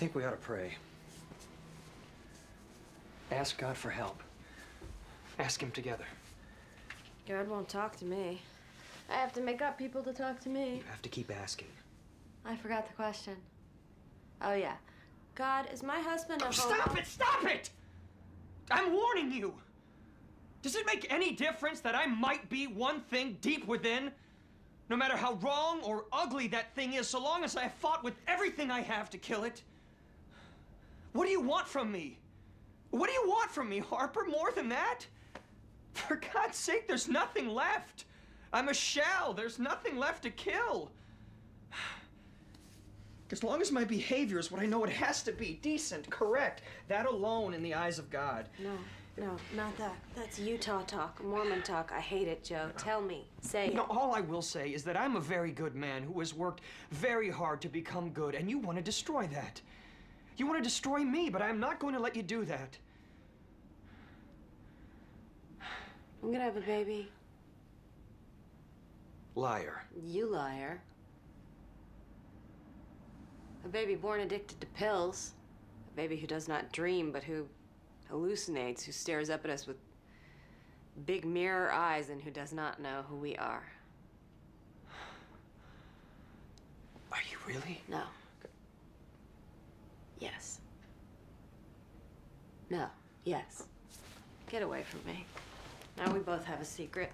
think we ought to pray. Ask God for help. Ask Him together. God won't talk to me. I have to make up people to talk to me. You have to keep asking. I forgot the question. Oh, yeah. God, is my husband a oh, homo? Stop it! Stop it! I'm warning you! Does it make any difference that I might be one thing deep within? No matter how wrong or ugly that thing is, so long as I have fought with everything I have to kill it. What do you want from me? What do you want from me, Harper? More than that? For God's sake, there's nothing left. I'm a shell. There's nothing left to kill. As long as my behavior is what I know it has to be decent, correct, that alone in the eyes of God. No, no, not that. That's Utah talk, Mormon talk. I hate it, Joe. Tell me. Say it. No, all I will say is that I'm a very good man who has worked very hard to become good, and you want to destroy that. You want to destroy me, but I'm not going to let you do that. I'm gonna have a baby. Liar. You liar. A baby born addicted to pills. A baby who does not dream, but who hallucinates, who stares up at us with big mirror eyes, and who does not know who we are. Are you really? No. Yes. No. Yes. Get away from me. Now we both have a secret.